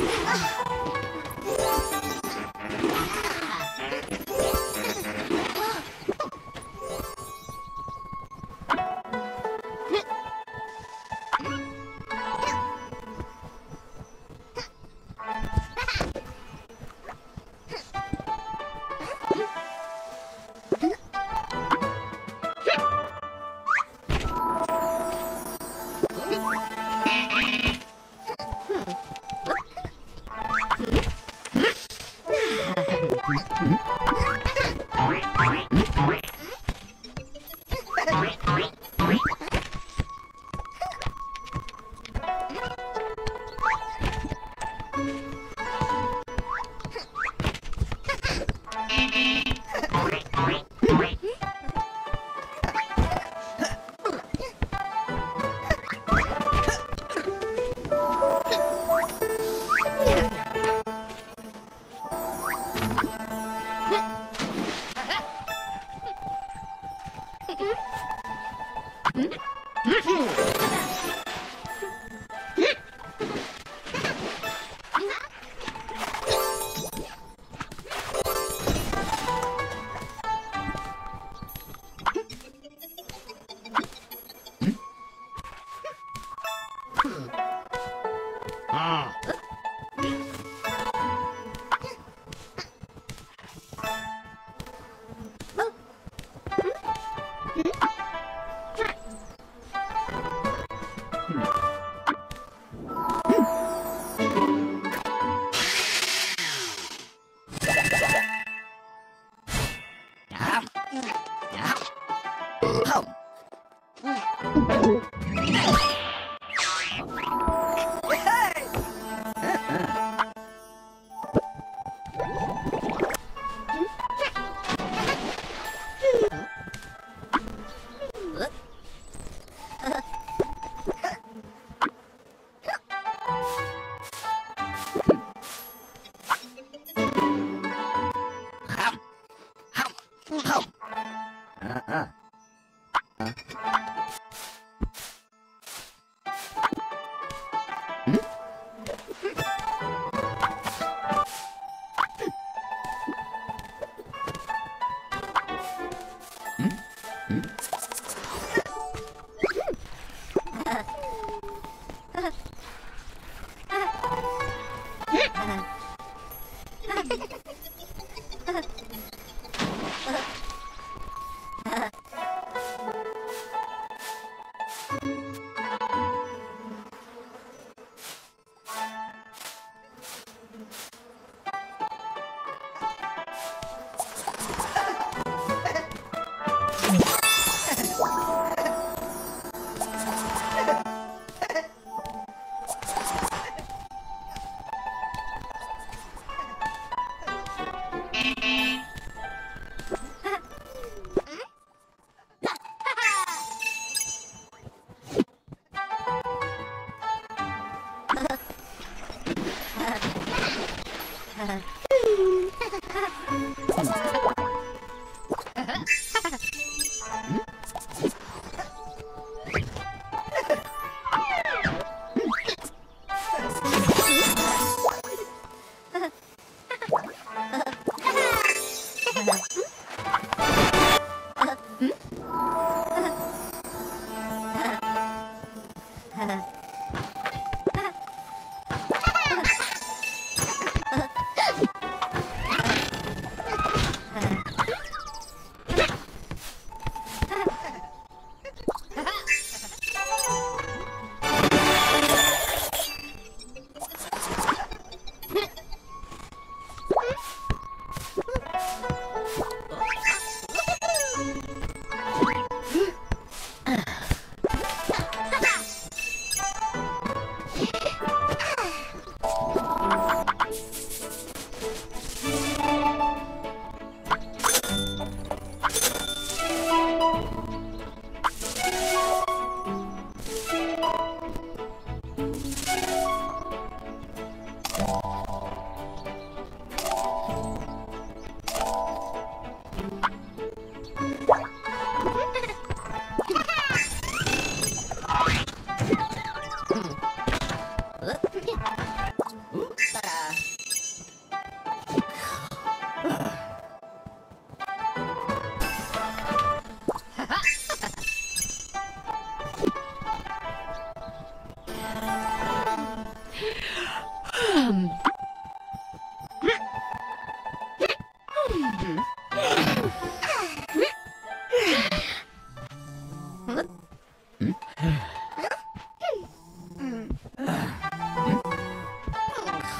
Ah! All right. Mm-hmm. mm-hmm. Hmm? Ha ha ha!